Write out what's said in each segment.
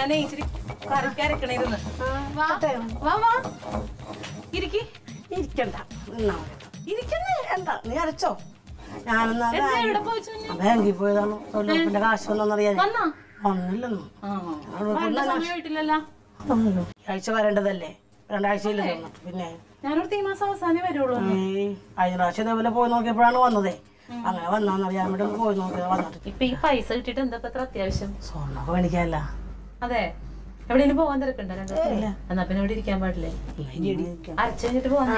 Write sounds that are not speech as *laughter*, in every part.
ഞാനേ ഇച്ചിരി കറിക്കാരക്കണിരുന്ന്. ഇരിക്കി. ഇരിക്കണ്ട. ഇരിക്കുന്നേ എന്താ? നീ അരച്ചോ? ഞാനെന്നാ ബാങ്കിൽ പോയതാണ്. തൊഴിലുറപ്പിന്റെ കാശ് വന്നറിയാൻ വന്നോ? വന്നില്ലെന്നു. ആഴ്ച വരേണ്ടതല്ലേ? രണ്ടാഴ്ചയില്ലേ തന്നിട്ട് പിന്നെ? ഞാനോടത്ത് ഈ മാസം അവസാനം വരുള്ളൂ. കഴിഞ്ഞ പ്രാവശ്യം ഇതേപോലെ പോയി നോക്കിയപ്പോഴാണ് വന്നതേ. അങ്ങനെ വന്നാന്നറിയാൻ വേണ്ടി പോയി നോക്കിയത് വന്നിട്ട്. ഇപ്പൊ ഈ പൈസ കിട്ടിയിട്ട് എന്താ അത്യാവശ്യം? സ്വർണൊക്കെ മേടിക്കാല്ല അതെ. എവിടെയെങ്കിലും പോവാൻ തിരക്കുണ്ടോ എന്നാ പിന്നെ ഇവിടെ ഇരിക്കാൻ പാടില്ലേ? അരച്ചു കഴിഞ്ഞിട്ട് പോവാൻ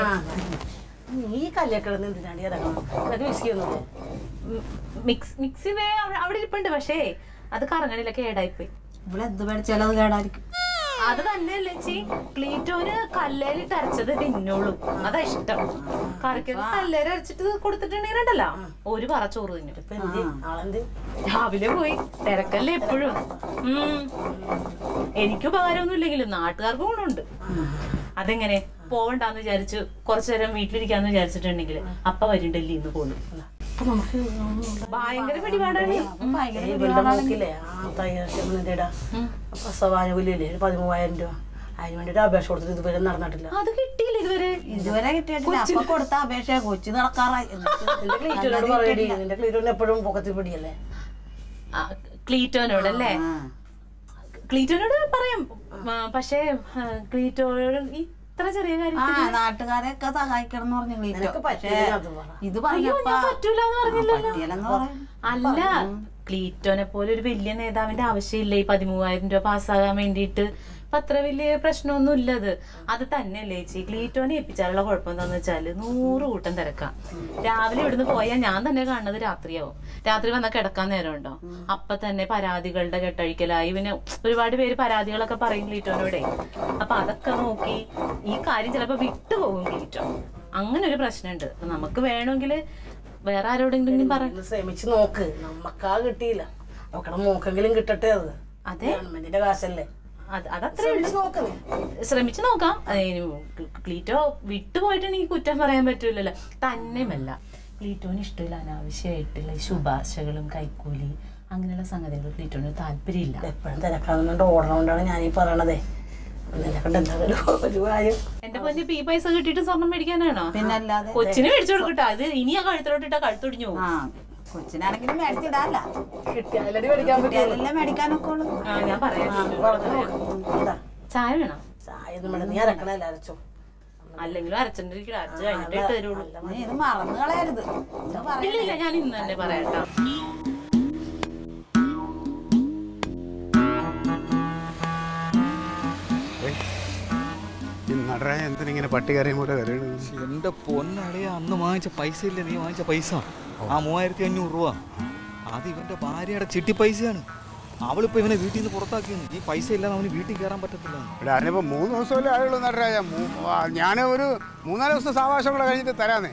നീ കല്യാക്കിടന്ന് എന്തിനാണ് ഇറങ്ങണം വിസ്കി ഒന്നും മിക്സ് മിക്സ് അവിടെ ഇരിപ്പുണ്ട് പക്ഷേ അത് കറങ്ങണില്ല കേടായിപ്പോയി. ഇവിടെ എന്ത് മേടിച്ചാലും അത് കേടായിരിക്കും. അത് തന്നെയല്ലേ ചേച്ചി. ക്ലീറ്റോന് കല്ലേലിട്ട് അരച്ചത് തിന്നോളൂ അതാ ഇഷ്ടം. കറിക്കൊക്കെ കല്ലേര് അരച്ചിട്ട് കൊടുത്തിട്ടുണ്ടെങ്കിൽ ഉണ്ടല്ല. ഒരു പറ ചോറ് തിന്നിട്ട്. രാവിലെ പോയി. തിരക്കല്ലേ എപ്പോഴും. എനിക്ക് ഉപകാരമൊന്നും ഇല്ലെങ്കിലും നാട്ടുകാർക്ക് ഗുണമുണ്ട്. അതെങ്ങനെ? പോകണ്ടെന്ന് വിചാരിച്ചു കുറച്ചു നേരം വീട്ടിലിരിക്കാന്ന് വിചാരിച്ചിട്ടുണ്ടെങ്കിൽ അപ്പ വരും ഡൽഹിന്ന് പോലും അപ്പൊ നമുക്ക് ഭയങ്കര പിടിപാടാണ്. ഇവളുടെ മോക്കില്ലേ ആ ഇടാ പ്രസവാനുകൂല്യല്ലേ ഒരു പതിമൂവായിരം രൂപ. അതിന് വേണ്ടിട്ട് അപേക്ഷ കൊടുത്തിട്ട് ഇതുവരെ നടന്നിട്ടില്ല. അത് കിട്ടിയില്ല ഇതുവരെ. ഇതുവരെ കിട്ടിയിട്ടില്ല. അപ്പൊ കൊടുത്ത അപേക്ഷ കൊച്ചു നടക്കാറായി. *laughs* പറയടി. നിന്റെ എപ്പോഴും പൊക്കത്തിൽ പിടിയല്ലേ? ക്ലീറ്റോനോട് അല്ലേ. ക്ലീറ്റോനോട് പറയാം. പക്ഷേ ക്ലീറ്റോനോട് ഇത്ര ചെറിയ ആ കാര്യം നാട്ടുകാരെയൊക്കെ സഹായിക്കണം എന്ന് പറഞ്ഞു പക്ഷേ പറ്റില്ല അത് പറ. ഇത് പറഞ്ഞില്ലല്ലോ. അല്ല ക്ലീറ്റോനെ പോലെ ഒരു വലിയ നേതാവിന്റെ ആവശ്യമില്ല ഈ പതിമൂവായിരം രൂപ പാസ്സാകാൻ വേണ്ടിയിട്ട്. അപ്പൊ അത്ര വലിയ പ്രശ്നമൊന്നും ഇല്ലത് അത് തന്നെയല്ലേ ചേച്ചി. ക്ലീറ്റോനെ ഏൽപ്പിച്ചാലുള്ള കുഴപ്പം എന്താന്ന് വെച്ചാൽ നൂറ് കൂട്ടം തിരക്കാം. രാവിലെ ഇവിടുന്ന് പോയാൽ ഞാൻ തന്നെ കാണുന്നത് രാത്രിയാവും. രാത്രി വന്നാൽ കിടക്കാൻ നേരം ഉണ്ടോ അപ്പൊ തന്നെ പരാതികളുടെ കെട്ടഴിക്കലായി. പിന്നെ ഒരുപാട് പേര് പരാതികളൊക്കെ പറയും ക്ലീറ്റോനോടെ അപ്പൊ അതൊക്കെ നോക്കി ഈ കാര്യം ചിലപ്പോ വിട്ടുപോകും ക്ലീറ്റോ അങ്ങനെ ഒരു പ്രശ്നമുണ്ട്. അപ്പൊ നമുക്ക് വേണമെങ്കിൽ വേറെ ആരോടെങ്കിലും പറഞ്ഞു ശ്രമിച്ചു നോക്ക്. നമ്മക്കാ കിട്ടിയില്ല. നോക്കണം നോക്കെങ്കിലും കിട്ടട്ടെ അത്. അതെ. ഗവൺമെന്റിന്റെ കാശല്ലേ. അതത്ര ശ്രമിച്ച് നോക്ക്. ക്ലീറ്റോ വിട്ടുപോയിട്ടുണ്ടെങ്കിൽ കുറ്റം പറയാൻ പറ്റൂലല്ലോ. തന്നെയുമല്ല. ക്ലീറ്റോന് ഇഷ്ടമില്ല അനാവശ്യമായിട്ടുള്ള ശുപാർശകളും കൈക്കൂലി അങ്ങനെയുള്ള സംഗതികൾ ക്ലീറ്റോന് താല്പര്യമില്ല. എപ്പോഴും തിരക്കാകുന്നുണ്ട് ഓടണോണ്ടാണ് ഞാൻ ഈ പറയണതേ എന്റെ പൊന്നെ ഈ പൈസ കിട്ടിയിട്ട് സ്വർണം മേടിക്കാനാണോ? കൊച്ചിന് മേടിച്ചു കൊടുക്കട്ടെ. അത് ഇനി ആ കഴുത്തിലോട്ടിട്ടാ കഴുത്തൊടിഞ്ഞു പോകും. കൊച്ചിനാണെങ്കിലും മേടിച്ചിടാല്ല കിട്ടിയാലടി മേടിക്കാൻ ഞാൻ പറയാം. ചായ വേണം? ചായ ഒന്നും നീ അരക്കണല്ല അരച്ചോ. അല്ലെങ്കിലും അരച്ചിട്ടിരിക്കും അരച്ച് കഴിഞ്ഞിട്ടേ തരുള്ളൂ ഇത് മറന്നു കളയരുത്. ഇല്ല ഞാൻ ഇന്ന് തന്നെ പറയാട്ടോ എന്തിനിങ്ങനെ പട്ടികറിയും പോലെ കരയണത് എന്റെ പൊന്നളിയ അന്ന് വാങ്ങിച്ച പൈസ ഇല്ല? നീ വാങ്ങിച്ച പൈസ? ആ മൂവായിരത്തി അഞ്ഞൂറ് രൂപ. അത് ഇവന്റെ ഭാര്യയുടെ ചിട്ടി പൈസയാണ്. അവളിപ്പോ ഇവനെ വീട്ടിൽ നിന്ന് പുറത്താക്കിയെന്ന്. ഈ പൈസ ഇല്ലാതെ അവന് വീട്ടിൽ കയറാൻ പറ്റത്തില്ല. ഇവിടെ മൂന്ന് ദിവസമല്ലേ ആയുള്ളൂ നടരാജ ഞാൻ ഒരു മൂന്നാൽ ദിവസം സാവകാശം കൂടെ കഴിഞ്ഞിട്ട് തരാന്നേ.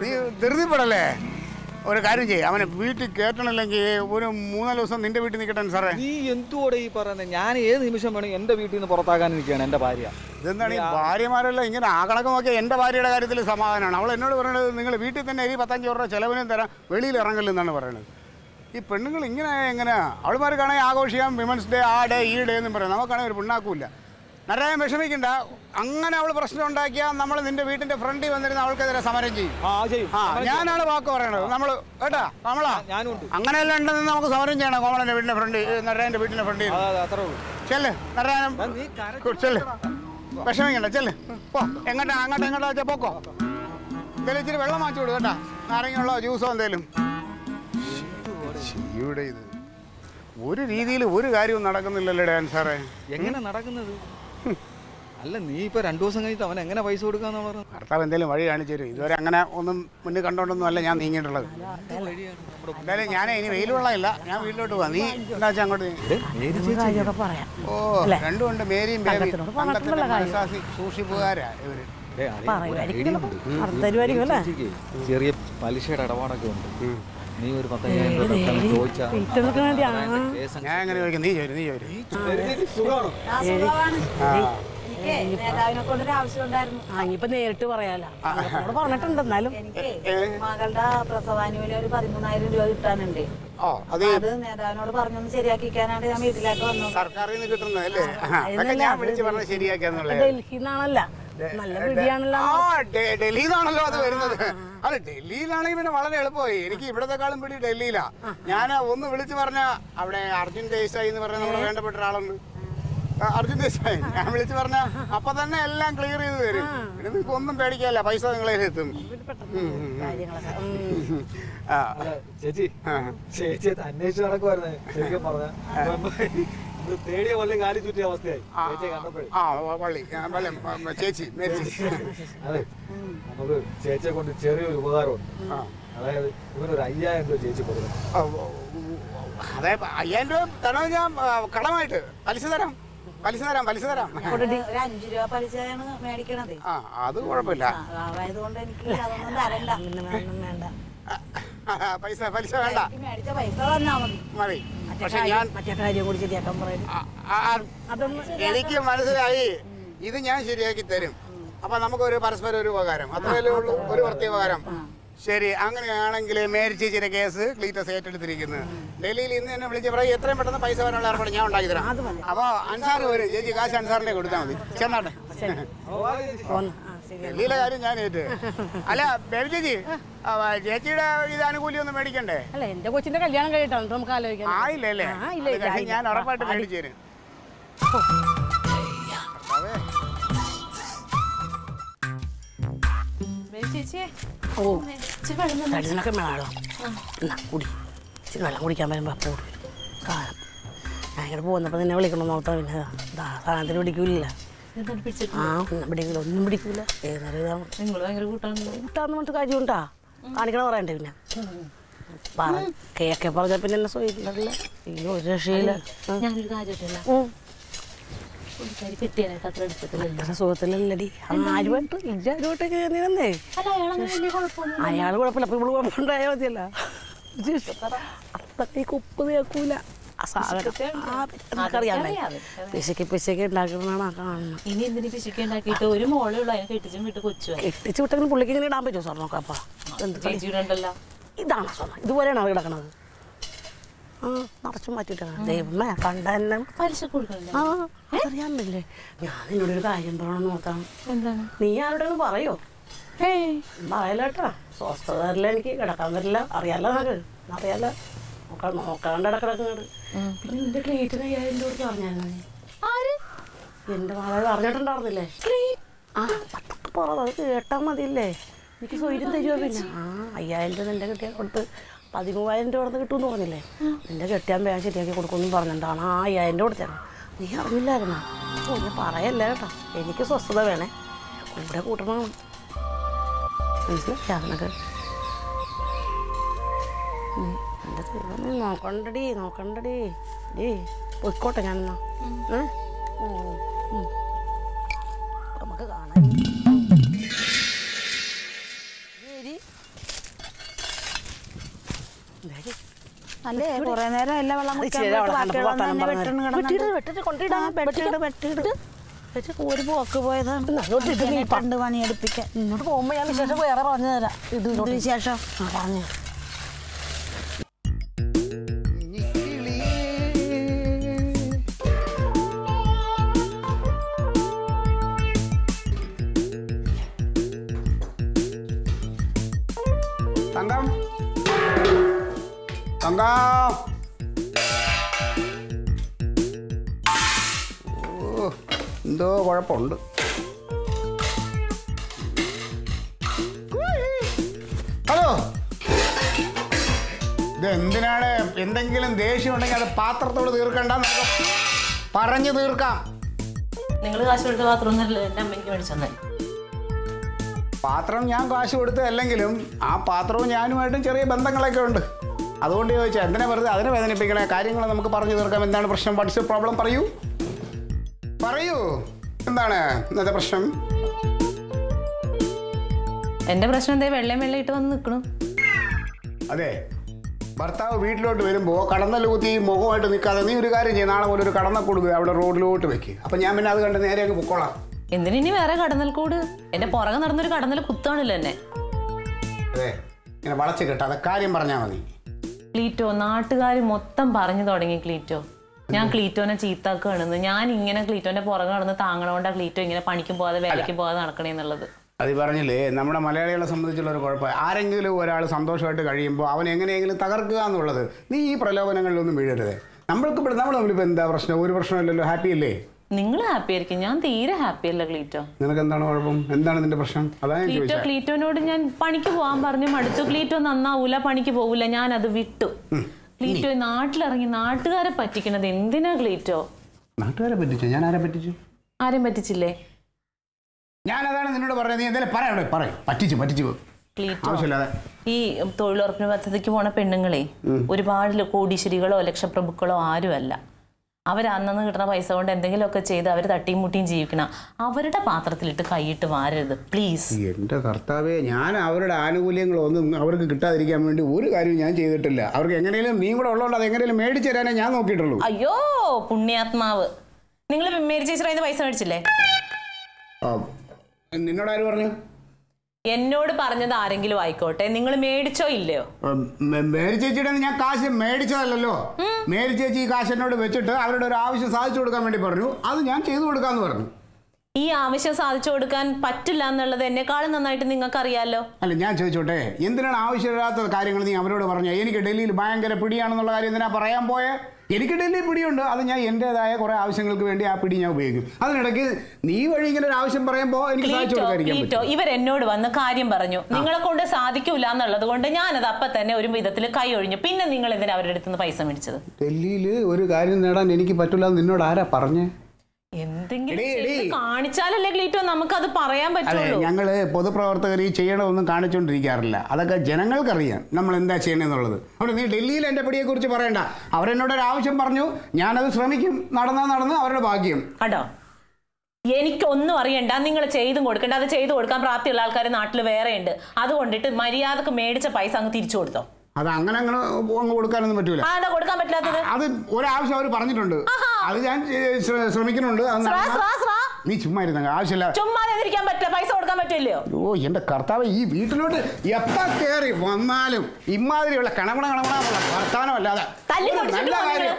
നീ ധൃതിപ്പെടല്ലേ? ഒരു കാര്യം ചെയ്യ. അവനെ വീട്ടിൽ കേട്ടണില്ലെങ്കിൽ ഒരു മൂന്നാൽ ദിവസം നിന്റെ വീട്ടിൽ നിൽക്കട്ടെ സാറേ നീ എന്തുകൂടെ ഈ പറയുന്നത് ഞാൻ ഏത് നിമിഷം വേണം എന്റെ വീട്ടിൽ നിന്ന് പുറത്താക്കാൻ നിൽക്കുകയാണ് എന്റെ ഭാര്യ. ഇതെന്താണ് ഈ ഭാര്യമാരെല്ലാം ഇങ്ങനെ ആ കണക്ക് നോക്കിയാൽ എന്റെ ഭാര്യയുടെ കാര്യത്തിൽ സമാധാനമാണ്. അവൾ എന്നോട് പറയുന്നത് നിങ്ങൾ വീട്ടിൽ തന്നെ ഈ പത്തഞ്ച് രൂപ ചെലവിനും തരാം വെളിയിൽ ഇറങ്ങല്ലെന്നാണ് പറയുന്നത് ഈ പെണ്ണുങ്ങൾ ഇങ്ങനെ എങ്ങനെയാ അവൾമാർക്കാണെങ്കിൽ ആഘോഷിക്കാം വിമൻസ് ഡേ ആ ഡേ ഈ ഡേ എന്നും പറയാം. നമുക്കാണെങ്കിൽ ഒരു പിണ്ണാക്കൂല നരായം വിഷമിക്കണ്ട. അങ്ങനെ അവൾ പ്രശ്നം ഉണ്ടാക്കിയാൽ നമ്മൾ നിന്റെ വീട്ടിന്റെ ഫ്രണ്ടിൽ വന്നിരുന്ന അവൾക്കെതിരെ സമരം ചെയ്യും. ആ ചെയ്യും. ആ ഞാനാണ് വാക്ക് പറയണത്. നമ്മൾ കേട്ടാ? നമ്മളാ അങ്ങനെയല്ല ഉണ്ടെന്ന് നമുക്ക് സമരം ചെയ്യണം കോമളന്റെ വീടിന്റെ ഫ്രണ്ട് നരായന്റെ വീടിന്റെ ഫ്രണ്ടിൽ ചെല്ല് നരായനം നീ കരച്ചിൽ ചെല്ല്. വിഷമിക്കണ്ട ചെല്ല്. പോ. എങ്ങോട്ടാ അങ്ങോട്ട് എങ്ങോട്ടാ വെച്ചാ പോക്കോ? എന്തായാലും ഇച്ചിരി വെള്ളം വാങ്ങിച്ചു കൊടു കേട്ടാ. നാരങ്ങയുള്ളോ ജ്യൂസോ എന്തേലും? ഇവിടെ ഇത്. ഒരു രീതിയിൽ ഒരു കാര്യവും നടക്കുന്നില്ലല്ലോ ഡാൻസാറേ? എങ്ങനെ നടക്കുന്നത്? അല്ല നീ ഇപ്പൊ രണ്ടു ദിവസം കഴിഞ്ഞിട്ട് അവൻ എങ്ങനെ പൈസ കൊടുക്കാന്ന് പറഞ്ഞു ഭർത്താവ് എന്തെങ്കിലും വഴി കാണിച്ചു തരും. ഇതുവരെ അങ്ങനെ ഒന്നും മുന്നിൽ കണ്ടോണ്ടൊന്നും അല്ല ഞാൻ നീങ്ങിയിട്ടുള്ളത്. എന്തായാലും ഞാൻ ഇനി വെയിൽ വെള്ളമില്ല ഞാൻ വീട്ടിലോട്ട് പോവാം. നീ എന്താ വെച്ചാൽ അങ്ങോട്ട് നീ. കാര്യമൊക്കെ പറയാം. ഓ രണ്ടും ഉണ്ട്. മേരിയും ബേബി സംഘത്തിന്റെ മനസ്സാസി സൂക്ഷിപ്പുകാരാ ഇവർ. ചെറിയ പലിശയുടെ ഇടപാടൊക്കെ ഉണ്ട്. നീ ഒരു പത്തയ്യായിരം രൂപ തൽക്കാലം ചോദിച്ചാ വീട്ടുകൾക്ക് വേണ്ടി ആ. ഞാൻ എങ്ങനെ ചോദിക്കും നീ ചോദിക്കും നീ ചോദിക്കും നേതാവിനെ കൊണ്ടൊരു ആവശ്യം ഉണ്ടായിരുന്നു. ആ ഇനിയിപ്പോ നേരിട്ട് പറയാലോ. പറഞ്ഞിട്ടുണ്ട് എന്നാലും. എനിക്ക് മകളുടെ പ്രസവാനുവിലെ ഒരു പതിമൂന്നായിരം രൂപ കിട്ടാനുണ്ട്. ഓ അത് അത് നേതാവിനോട് പറഞ്ഞൊന്ന് ശരിയാക്കിക്കാനാണ് ഞാൻ വീട്ടിലേക്ക് വന്നത് സർക്കാരിൽ നിന്ന് കിട്ടുന്നതല്ലേ അതൊക്കെ ഞാൻ വിളിച്ച് പറഞ്ഞ് നല്ല പിടിയാണല്ലോ ആ ഡെ- ഡൽഹിയിലാണല്ലോ അത് വരുന്നത്. അത് ഡൽഹിയിലാണെങ്കിൽ പിന്നെ വളരെ എളുപ്പമായി. എനിക്ക് ഇവിടത്തെക്കാളും പിടി ഡൽഹിയിലാ. ഞാൻ ഒന്ന് വിളിച്ചു പറഞ്ഞ അവിടെ അർജുൻ ദേശായി എന്ന് പറഞ്ഞ നമ്മുടെ വേണ്ടപ്പെട്ട ഒരാളുണ്ട്. അർജുൻ ദേശായി ഞാൻ വിളിച്ചു പറഞ്ഞ അപ്പൊ തന്നെ എല്ലാം ക്ലിയർ ചെയ്ത് തരും. പിന്നെ നിങ്ങൾക്ക് ഒന്നും പേടിക്കാല്ല പൈസ നിങ്ങളെ എത്തും. കാര്യങ്ങളൊക്കെ. ആ. ചേച്ചി ചേച്ചി അത് അന്വേഷിച്ച് നടക്കുവായിരുന്നു? ശരിക്കും പറഞ്ഞ. തേടിയ കൊല്ലം കാലി ചുറ്റിയ അവസ്ഥയായി. ആ, ചേച്ചിയെ ആ വള്ളി ആ, വള്ളി, ചേച്ചി അതെ നമുക്ക് ചേച്ചിയെ കൊണ്ട് ചെറിയൊരു ഉപകാരമുണ്ട്. അതായത് ഇവരൊരു അയ്യായിരം രൂപ ചേച്ചി കൊടുക്കണം. അതെ അയ്യായിരം രൂപ തരാൻ ഞാൻ കടമായിട്ട് പലിശ തരാം. പലിശ തരാം പലിശ തരാം. ഒരു അഞ്ചു രൂപ പലിശയാണ് മേടിക്കണത്. ആ അത് കുഴപ്പമില്ല. എനിക്ക് അതൊന്നും തരണ്ട. വേണ്ട പൈസ പലിശ വേണ്ട. മേടിച്ച പൈസ തന്നാ മതി. മതി. പക്ഷെ ഞാൻ കാര്യം- മറ്റേ കാര്യം കൂടി ശരിയാക്കാൻ പറയുന്നു എനിക്ക് മനസ്സിലായി. ഇത് ഞാൻ ശരിയാക്കി തരും. അപ്പൊ നമുക്കൊരു പരസ്പരം ഒരു ഉപകാരം. അത്രയല്ലേ ഉള്ളൂ ഒരു പ്രത്യേക ഉപകാരം. ശരി അങ്ങനെയാണെങ്കിൽ മേരി ചേച്ചിയുടെ കേസ് ക്ലീറ്റസ് ഏറ്റെടുത്തിരിക്കുന്നത്. ഡൽഹിയിൽ ഇന്ന് തന്നെ വിളിച്ച് പറയും എത്രയും പെട്ടെന്ന് പൈസ വരാനുള്ള ഏർപ്പാട് ഞാൻ ഉണ്ടാക്കി തരാം. അപ്പൊ അൻസാർ വരും ചേച്ചി കാശ് അൻസാറിനെ കൊടുത്താൽ മതി. ചെന്നാട്ടെ. ഡൽഹിയിലെ കാര്യം ഞാൻ ഏറ്റ്. അല്ല ബേബി ചേച്ചി ചേച്ചിയുടെ ഇത് ആനുകൂല്യം ഒന്നും മേടിക്കണ്ടേ? അല്ല എന്റെ കൊച്ചിന്റെ കല്യാണം കഴിഞ്ഞിട്ടാണ് നമുക്ക് ആലോചിക്കാം ആയില്ലേ. ഞാൻ ഉറപ്പായിട്ട് മേടിച്ചു തരും. ചേച്ചിയെ ഓ. ഇച്ചിരി വെള്ളം തന്നോ. തടിനൊക്കെ വേണോ എന്നാ കുടി. ഇച്ചിരി വെള്ളം കുടിക്കാൻ വരുമ്പോൾ അപ്പോൾ കാലം. ഞാൻ ഇങ്ങോട്ട് പോകുന്നപ്പോൾ നിന്നെ വിളിക്കണം നോക്കാം പിന്നെ സാധനത്തിന് പിടിക്കൂല ഇതൊന്ന് പിടിച്ചിട്ട് ആ ഒന്നും പിടിക്കില്ല ഒന്നും പിടിക്കൂല. ഏതൊരു ഇതാണ് നിങ്ങൾ ഭയങ്കര കൂട്ടാണല്ലോ കിട്ടാന്ന് പറഞ്ഞിട്ട് കാര്യമുണ്ടാ? കാണിക്കണം പറയണ്ടേ പിന്നെ? പറ കേക്കെ പറഞ്ഞ പിന്നെ എന്നെ സൊയില്ല ഈ ഒരു രക്ഷയില്ല. ഞാനൊരു കാര്യമില്ല അത്ര സുഖത്തിലല്ലടി. ആരുമായിട്ട് അയാൾ കുഴപ്പമില്ല. അപ്പൊ ഇവിടെ കുഴപ്പമുണ്ടായാൽ മതിയല്ല. അപ്പത്തേക്ക് ഉപ്പ് തേക്കൂല. പിശക്ക് പിശക്ക് ഉണ്ടാക്കുന്നതാണ് ആ കാണുന്നത്. ഇനി എന്തിനു പിശക്ക് ഉണ്ടാക്കിയിട്ട്? ഒരു മോളേ ഉള്ളൂ അതിനെ കെട്ടിച്ചും വിട്ട് കൊച്ചു കെട്ടിച്ചു വിട്ടെങ്കിൽ പുള്ളിക്ക് ഇങ്ങനെ ഇടാൻ പറ്റുമോ സ്വർണമൊക്കെ അപ്പ? ഇതാണ് സ്വർണം. ഇതുപോലെയാണ് അവർ കിടക്കണത്. നിറച്ചും മാറ്റിയിട്ടാണ്. ദൈവമേ കണ്ടെന്നെ പലിശ ആ അറിയാൻ പറ്റില്ലേ ഞാൻ നിന്നോടൊരു കാര്യം പറയണം നോക്കാം. എന്താണ്? നീ ആരോടെന്ന് പറയോ? പറയലട്ടാ പറയല്ലേട്ടാ സ്വസ്ഥത തരില്ല എനിക്ക് കിടക്കാൻ പറ്റില്ല. അറിയാലോ നമുക്ക് അറിയാലോ. നോക്കാൻ നോക്കാണ്ട് ഇടക്കിടക്കുന്നുണ്ട് പിന്നെ നിന്റെ ക്ലേറ്റിന് അയ്യായിരം രൂപ പറഞ്ഞായിരുന്നു എന്റെ മകളെ പറഞ്ഞിട്ടുണ്ടായിരുന്നില്ലേ? ആ പത്തൊക്കെ പറ അത് കേട്ടാൽ മതിയല്ലേ? എനിക്ക് സ്വൈര്യം തരുമോ പിന്നെ? ആ അയ്യായിരം രൂപ നിന്റെ കിട്ടിയ കൊടുത്ത് പതിമൂവായിരം രൂപ കൊടുത്ത് കിട്ടുമെന്ന് പറഞ്ഞില്ലേ? നിന്റെ കെട്ടിയാൻ വേഗം ശരിയാക്കി കൊടുക്കുമെന്ന് പറഞ്ഞിട്ടാണ് ആ അയ്യായിരം രൂപ കൊടുത്തത് നീ അറിഞ്ഞില്ലായിരുന്നോ? ഓ ഞാൻ പറയല്ലേ കേട്ടോ. എനിക്ക് സ്വസ്ഥത വേണേ. കൂടെ കൂട്ടണം. മനസ്സിലായി നോക്കണ്ടടി നോക്കണ്ടടി. ഡേ പൊയ്ക്കോട്ടെ ഞാനെന്നാ. ഏ. നമുക്ക് കാണാം. അല്ലേ? കുറെ നേരം എല്ലാ വെള്ളം ഒരു പോക്ക് പോയതാണ്. പണ്ട് പണിയെടുപ്പിക്കാൻ. ഇങ്ങോട്ട് പോകുമ്പോ ഞാൻ വിശേഷം വേറെ പറഞ്ഞു തരാം. ഇത് ശേഷം വിശേഷം? പറഞ്ഞു ഓ എന്തോ കുഴപ്പമുണ്ട്. ഹലോ. ഇത് എന്തിനാണ്? എന്തെങ്കിലും ദേഷ്യം ഉണ്ടെങ്കിൽ അത് പാത്രത്തോട് തീർക്കണ്ട നമുക്ക് പറഞ്ഞു തീർക്കാം. നിങ്ങൾ കാശ് കൊടുത്ത പാത്രം ഒന്നല്ല എന്റെ അമ്മയ്ക്ക് മേടിച്ചു പാത്രം ഞാൻ കാശ് കൊടുത്തതല്ലെങ്കിലും ആ പാത്രവും ഞാനുമായിട്ടും ചെറിയ ബന്ധങ്ങളൊക്കെ ഉണ്ട്. അതുകൊണ്ട് ചോദിച്ചാൽ എന്തിനാ വെറുതെ അതിനെ വേദനിപ്പിക്കണേ? കാര്യങ്ങൾ നമുക്ക് പറഞ്ഞു തീർക്കാം. എന്താണ് പ്രശ്നം? വാട്സ് പ്രോബ്ലം പറയൂ. പറയൂ. എന്താണ് ഇന്നത്തെ പ്രശ്നം? എന്റെ പ്രശ്നം എന്തേ? വെള്ളം വെള്ളയിട്ട് വന്ന് നിൽക്കണു അതെ. ഭർത്താവ് വീട്ടിലോട്ട് വരുമ്പോൾ കടന്ന കുത്തി മുഖമായിട്ട് നിൽക്കാതെ നീ ഒരു കാര്യം ചെയ്യും. നാളെ പോലെ ഒരു കടന്ന കൊടുക്കുക അവിടെ റോഡിലോട്ട് വെക്ക്. അപ്പം ഞാൻ പിന്നെ അത് കണ്ട് നേരെ അങ്ങ് പൊക്കോളാം. എന്തിനി വേറെ കടന്നൽ കൂട് എന്റെ പുറകെ നടന്നൊരു കടന്നൽ കുത്താണല്ലോ എന്നെ. അതെ. ഇങ്ങനെ വളച്ച് കെട്ടാതെ കാര്യം പറഞ്ഞാൽ മതി. ക്ലീറ്റോ? നാട്ടുകാർ മൊത്തം പറഞ്ഞു തുടങ്ങി ക്ലീറ്റോ. ഞാൻ ക്ലീറ്റോനെ ചീത്താക്കുകയാണെന്ന് ഞാൻ ഇങ്ങനെ ക്ലീറ്റോന്റെ പുറകെ നടന്ന് താങ്ങണോണ്ടാ ക്ലീറ്റോ ഇങ്ങനെ പണിക്കും പോകാതെ വേലയ്ക്ക് പോകാതെ നടക്കണേന്നുള്ളത് അത് പറഞ്ഞില്ലേ നമ്മുടെ മലയാളികളെ സംബന്ധിച്ചുള്ള ഒരു കുഴപ്പം. ആരെങ്കിലും ഒരാൾ സന്തോഷമായിട്ട് കഴിയുമ്പോൾ അവൻ എങ്ങനെയെങ്കിലും തകർക്കുക എന്നുള്ളത് നീ ഈ പ്രലോഭനങ്ങളിലൊന്നും വീഴരുത്. നമ്മൾക്ക് നമ്മൾ തമ്മിലിപ്പോൾ എന്താ പ്രശ്നം? ഒരു പ്രശ്നമില്ലല്ലോ. ഹാപ്പി അല്ലേ? നിങ്ങൾ ഹാപ്പി ആയിരിക്കും. ഞാൻ തീരെ ഹാപ്പി അല്ല ക്ലീറ്റോ. നിനക്ക് എന്താണ് കുഴപ്പം? എന്താണ് നിന്റെ പ്രശ്നം? അതാണ് ഞാൻ ക്ലീറ്റോ ക്ലീറ്റോനോട് ഞാൻ പണിക്ക് പോകാൻ പറഞ്ഞു. മടുത്തു. ക്ലീറ്റോ നന്നാവൂല പണിക്ക് പോകൂല ഞാൻ അത് വിട്ടു ക്ലീറ്റോ നാട്ടിലിറങ്ങി നാട്ടുകാരെ പറ്റിക്കണത് എന്തിനാ ക്ലീറ്റോ? നാട്ടുകാരെ പറ്റിച്ചു? ഞാൻ ആരെ പറ്റിച്ചു? ആരെയും പറ്റിച്ചില്ലേ? ഞാൻ അതാണ് നിന്നോട് പറഞ്ഞത്. നീ എന്തായാലും പറയണേ പറയും. പറ്റിച്ചു പറ്റിച്ചു ഈ തൊഴിലുറപ്പിന് പദ്ധതിക്ക് പോണ പെണ്ണുങ്ങളെ ഒരുപാട് കോടീശ്വരികളോ ലക്ഷപ്രഭുക്കളോ ആരുമല്ല. അവർ അന്നു കിട്ടുന്ന പൈസ കൊണ്ട് എന്തെങ്കിലുമൊക്കെ ചെയ്ത് അവർ തട്ടിയും മുട്ടിയും ജീവിക്കണം. അവരുടെ പാത്രത്തിലിട്ട് കൈയിട്ട് വാരരുത്. പ്ലീസ്. എന്റെ കർത്താവേ ഞാൻ അവരുടെ ആനുകൂല്യങ്ങളൊന്നും അവർക്ക് കിട്ടാതിരിക്കാൻ വേണ്ടി ഒരു കാര്യവും ഞാൻ ചെയ്തിട്ടില്ല. അവർക്ക് എങ്ങനെയും നീ കൂടെ ഉള്ളതുകൊണ്ട് അത് എങ്ങനെയും മേടിച്ചു തരാനേ ഞാൻ നോക്കിയിട്ടുള്ളൂ. അയ്യോ പുണ്യാത്മാവ്. നിങ്ങൾ മേരി ചേച്ചിയുടെ പൈസ മേടിച്ചില്ലേ? നിന്നോട് ആര് പറഞ്ഞു? എന്നോട് പറഞ്ഞത് ആരെങ്കിലും ആയിക്കോട്ടെ? നിങ്ങൾ മേടിച്ചോ ഇല്ലയോ? ഉം, മേരി ചേച്ചിയുടെ ഞാൻ കാശ് മേടിച്ചതല്ലോ മേരി ചേച്ചി ഈ കാശ് എന്നോട് വെച്ചിട്ട് അവരുടെ ഒരു ആവശ്യം സാധിച്ചു കൊടുക്കാൻ വേണ്ടി പറഞ്ഞു. അത് ഞാൻ ചെയ്തു കൊടുക്കാന്ന് പറഞ്ഞു. ഈ ആവശ്യം സാധിച്ചു കൊടുക്കാൻ പറ്റില്ല എന്നുള്ളത് എന്നെക്കാളും നന്നായിട്ട് നിങ്ങൾക്ക് അറിയാലോ അല്ല ഞാൻ ചോദിച്ചോട്ടെ എന്തിനാണ് ആവശ്യമില്ലാത്ത കാര്യങ്ങൾ നീ അവരോട് പറഞ്ഞു? എനിക്ക് ഡൽഹിയിൽ ഭയങ്കര പിടിയാണെന്നുള്ള കാര്യം എന്തിനാ പറയാൻ പോയെ? എനിക്ക് ഡൽഹിയിൽ പിടിയുണ്ട്. അത് ഞാൻ എന്റെതായ കുറേ ആവശ്യങ്ങൾക്ക് വേണ്ടി ആ പിടി ഞാൻ ഉപയോഗിക്കും. അതിനിടയ്ക്ക് നീ വഴി ഇങ്ങനെ ഒരു ആവശ്യം പറയുമ്പോൾ എനിക്ക് സാധിച്ചു കൊടുക്കാൻ കൊടുക്കാതിരിക്കാൻ ഇവർ എന്നോട് വന്ന് കാര്യം പറഞ്ഞു. നിങ്ങളെ കൊണ്ട് സാധിക്കൂല എന്നുള്ളത് കൊണ്ട് ഞാനത് അപ്പൊ തന്നെ ഒരു വിധത്തിൽ കൈ ഒഴിഞ്ഞു. പിന്നെ നിങ്ങൾ എന്തിനാ അവരുടെ അടുത്ത് നിന്ന് പൈസ മേടിച്ചത്? ഡൽഹിയിൽ ഒരു കാര്യം നേടാൻ എനിക്ക് പറ്റില്ല നിന്നോട് ആരാ പറഞ്ഞേ? നമുക്കത് പറയാൻ പറ്റുള്ളൂ. ഞങ്ങൾ പൊതുപ്രവർത്തകർ ഈ ചെയ്യണമൊന്നും കാണിച്ചുകൊണ്ടിരിക്കാറില്ല അതൊക്കെ ജനങ്ങൾക്കറിയാം നമ്മൾ എന്താ ചെയ്യണമെന്നുള്ളത് അവിടെ നീ ഡൽഹിയിൽ എന്റെ പിടിയെക്കുറിച്ച് പറയണ്ട. അവരെന്നോട് ഒരു ആവശ്യം പറഞ്ഞു ഞാനത് ശ്രമിക്കും. നടന്നാ നടന്ന് അവരുടെ ഭാഗ്യം. കണ്ടോ? എനിക്കൊന്നും അറിയണ്ട. നിങ്ങൾ ചെയ്തും കൊടുക്കണ്ട. അത് ചെയ്തു കൊടുക്കാൻ പ്രാപ്തിയുള്ള ആൾക്കാർ നാട്ടിൽ വേറെയുണ്ട്. അതുകൊണ്ടിട്ട് മര്യാദയ്ക്ക് മേടിച്ച പൈസ അങ്ങ് തിരിച്ചു കൊടുത്തോ? അത് അങ്ങനെ അങ്ങനെ അങ്ങ് കൊടുക്കാനൊന്നും പറ്റൂല. കൊടുക്കാൻ അത് ഒരാവശ്യം അവർ പറഞ്ഞിട്ടുണ്ട്. അത് ഞാൻ ശ്രമിക്കുന്നുണ്ട്. നീ ചുമ്മാ ഇരുന്ന ആവശ്യമില്ല. ചുമ്മാ എതിരിക്കാൻ പറ്റില്ല. പൈസ കൊടുക്കാൻ പറ്റില്ലയോ? ഓ എന്റെ കർത്താവ് ഈ വീട്ടിലോട്ട് എപ്പ കേറി വന്നാലും ഇമാതിരിയുള്ള കണമണ കണമണമുള്ള വർത്താനമല്ലാതെ അല്ലാതെ നല്ല. കാര്യം.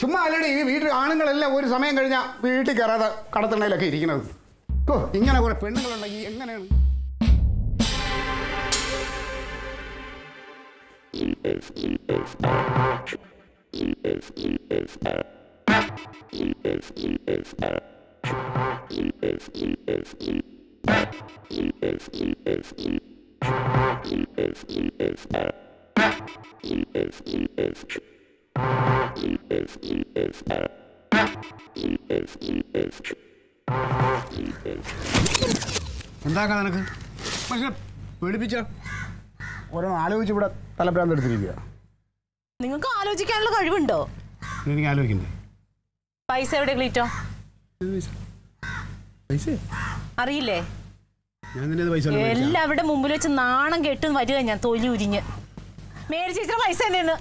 ചുമ്മാ അല്ലടി ഈ വീട്ടിൽ ആണുങ്ങളെല്ലാം ഒരു സമയം കഴിഞ്ഞാൽ വീട്ടിൽ കയറാതെ കടത്തണയിലൊക്കെ ഇരിക്കുന്നത് ഓ ഇങ്ങനെ കുറെ പെണ്ണുങ്ങളുണ്ടെങ്കിൽ എങ്ങനെയാണ്? എന്താക്കാ നിനക്ക് പക്ഷെ പേടിപ്പിച്ച? ഓരോ ആലോചിച്ച് ഇവിടെ തലപ്രാന്ത് എടുത്തിരിക്കുക. നിങ്ങൾക്ക് ആലോചിക്കാനുള്ള കഴിവുണ്ടോ? എനിക്ക് ആലോചിക്കണ്ടേ? പൈസ എവിടെ ക്ലീറ്റോ? പൈസ. അറിയില്ലേ. എല്ലാവരുടെ മുമ്പിൽ വെച്ച് നാണം കെട്ടും വരിക ഞാൻ തൊലി ഉരിഞ്ഞ്. മേരി ചേച്ചിയുടെ പൈസ എന്തെന്ന്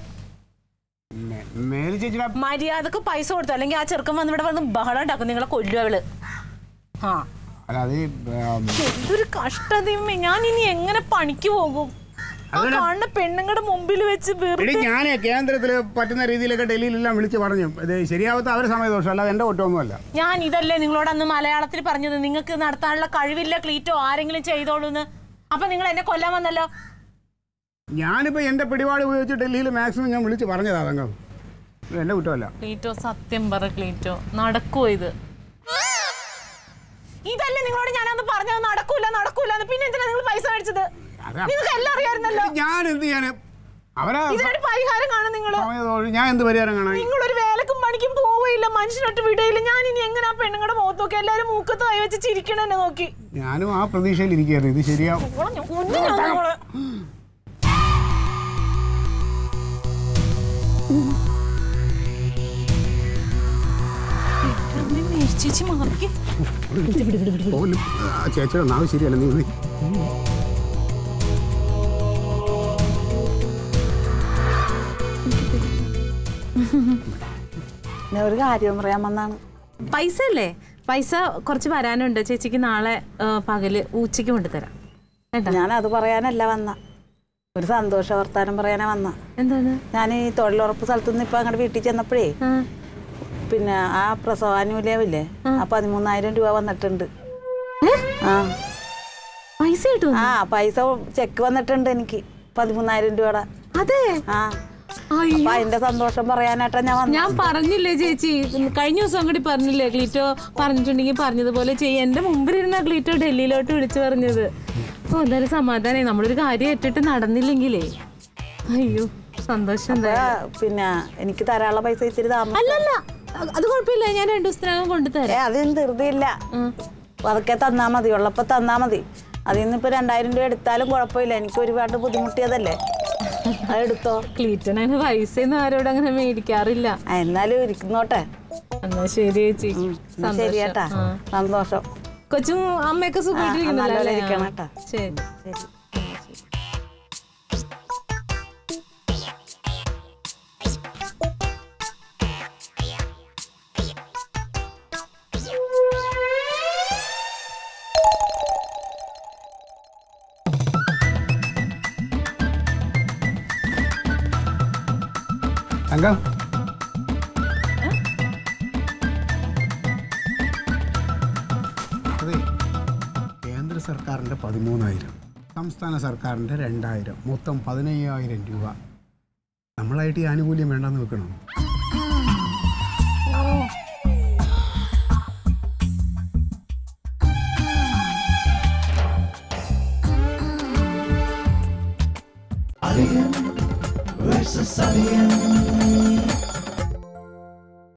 മര്യാദയ്ക്ക് പൈസ കൊടുത്തു? അല്ലെങ്കിൽ ആ ചെറുക്കൻ വന്ന് ഇവിടെ വന്ന് ബഹളം ഉണ്ടാക്കും നിങ്ങളെ കൊല്ലും അവൾ? ആ. എന്തൊരു കഷ്ടതയും ഞാൻ ഇനി എങ്ങനെ പണിക്ക് പോകും? കാണുന്ന പെണ്ണുങ്ങളുടെ മുമ്പിൽ വെച്ച് ഞാൻ കേന്ദ്രത്തിൽ പറ്റുന്ന രീതിയിലൊക്കെ ഡൽഹിയിലെല്ലാം വിളിച്ച് പറഞ്ഞു. ഇത് ശരിയാവാത്ത അവരെ സമയദോഷം അല്ലാതെ എന്റെ ഒറ്റമൊന്നുമല്ല ഞാൻ ഇതല്ലേ നിങ്ങളോട് അന്ന് മലയാളത്തിൽ പറഞ്ഞത്? നിങ്ങൾക്ക് നടത്താനുള്ള കഴിവില്ല ക്ലീറ്റോ ആരെങ്കിലും ചെയ്തോളൂന്ന്. അപ്പൊ നിങ്ങൾ എന്നെ കൊല്ലാൻ വന്നല്ലോ? ഞാനിപ്പോ എന്റെ പിടിപാട് ഉപയോഗിച്ച് ഡൽഹിയിൽ മാക്സിമം ഞാൻ വിളിച്ച് പറഞ്ഞതാ തങ്കം എന്റെ കുറ്റമല്ല. ക്ലീറ്റോ സത്യം പറ ക്ലീറ്റോ. നടക്കോ ഇത്? ഇതല്ലേ നിങ്ങളോട് ഞാനന്ന് പറഞ്ഞത്? നടക്കൂല നടക്കൂല പിന്നെ എന്തിനാ നിങ്ങൾ പൈസ മേടിച്ചത്. നിങ്ങൾക്ക് എല്ലാം അറിയാമായിരുന്നല്ലോ. ഞാൻ എന്ത് ചെയ്യാന് അവരാ ഇതിനൊരു പരിഹാരം കാണും നിങ്ങൾ ഞാൻ എന്ത് പരിഹാരം കാണാൻ? ഒരു വേലക്കും പണിക്കും പോവുകയില്ല. മനുഷ്യനൊട്ട് വിടയില്ല. ഞാൻ ഇനി എങ്ങനെ പെണ്ണുങ്ങളുടെ മുഖത്ത് നോക്കി? എല്ലാരും മൂക്കത്ത് കൈ വെച്ച് ചിരിക്കണ നോക്കി. ഞാനും ആ പ്രതീക്ഷയിൽ ഇരിക്കുകയായിരുന്നു. ഇത് ശരിയാവും. നിങ്ങളെ. മാറി ആ ചേച്ചിയുടെ നാവ് ശരിയല്ല നീ *laughs* ഒരു കാര്യം പറയാൻ വന്നാണ്. പൈസ അല്ലേ പൈസ കുറച്ച് വരാനുണ്ട്. ചേച്ചിക്ക് നാളെ പകൽ ഉച്ചയ്ക്ക് കൊണ്ടുതരാം ഞാൻ അത് പറയാനല്ല വന്ന. ഒരു സന്തോഷ വർത്താനം പറയാനാ വന്ന. എന്താണ്? ഞാൻ ഈ തൊഴിലുറപ്പ് സ്ഥലത്തുനിന്ന് ഇപ്പൊ അങ്ങോട്ട് വീട്ടിൽ ചെന്നപ്പോഴേ പിന്നെ ആ പ്രസവാനുകൂല്യമില്ലേ ആ. പതിമൂന്നായിരം രൂപ വന്നിട്ടുണ്ട്. ആ. പൈസ കിട്ടും ആ പൈസ ചെക്ക് വന്നിട്ടുണ്ട് എനിക്ക്. പതിമൂന്നായിരം രൂപയുടെ. അതെ? ആ. അപ്പൊ അതിന്റെ സന്തോഷം പറയാനായിട്ടാ ഞാൻ വന്നത്. ഞാൻ പറഞ്ഞില്ലേ ചേച്ചി? കഴിഞ്ഞ ദിവസം കൂടി പറഞ്ഞില്ലേ ഗ്ലീറ്റോ? പറഞ്ഞിട്ടുണ്ടെങ്കിൽ പറഞ്ഞതുപോലെ ചെയ്യാൻ എന്റെ മുമ്പിലിരുന്ന ഗ്ലീറ്റോ ഡൽഹിയിലോട്ട് വിളിച്ചു പറഞ്ഞത്. ഓ എന്തായാലും സമാധാനായി. നമ്മളൊരു കാര്യം ഏറ്റിട്ട് നടന്നില്ലെങ്കിലേ. അയ്യോ സന്തോഷം അപ്പൊ പിന്നെ എനിക്ക് തരാനുള്ള പൈസ താമസം. അല്ലല്ല അത് അത് കുഴപ്പമില്ല. ഞാൻ രണ്ടു ദിവസത്തിനകം ഏ കൊണ്ടുതരാം അതിന് ധൃതിയില്ല പതുക്കെ തന്നാ മതി. ഉള്ളപ്പോ തന്നാ മതി. അതിൽ നിന്ന് ഇപ്പൊ രണ്ടായിരം രൂപ എടുത്താലും കുഴപ്പമില്ല. എനിക്ക് ഒരുപാട് ബുദ്ധിമുട്ടിയതല്ലേ. അത് എടുത്തോ ക്ലീറ്റൻ അങ്ങനെ പൈസയൊന്നും ആരോട് അങ്ങനെ മേടിക്കാറില്ല. എന്നാലും ഇരിക്കുന്നോട്ടെ. എന്നാ ശരി ചേച്ചി. എന്നാ ശരി കേട്ടാ സന്തോഷം. കൊച്ചും അമ്മയൊക്കെ സുഖമായിട്ടിരിക്കുന്നു. ശരി. ശരി. തങ്കം അതെ കേന്ദ്ര സർക്കാരിന്റെ പതിമൂന്നായിരം സംസ്ഥാന സർക്കാരിന്റെ രണ്ടായിരം മൊത്തം പതിനയ്യായിരം രൂപ. നമ്മളായിട്ട് ഈ ആനുകൂല്യം വേണ്ടെന്ന് വെക്കണം?